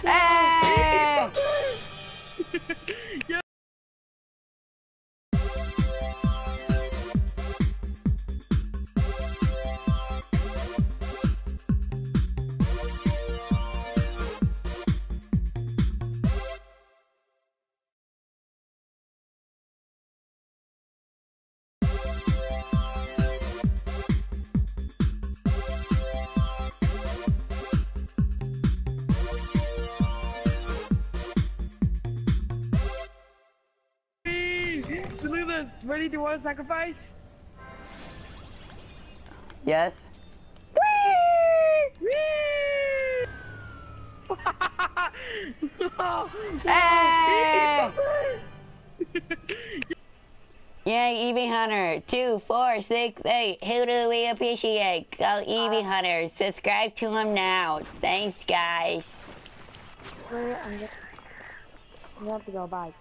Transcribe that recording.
Hey! Look this. Ready to want sacrifice? Yes. Hey! Yeah, Eevee Hunter, two, four, six, eight. Who do we appreciate? Go Eevee uh, Hunter. Subscribe to him now. Thanks, guys. Sorry, I'm just. You have to go. Bye.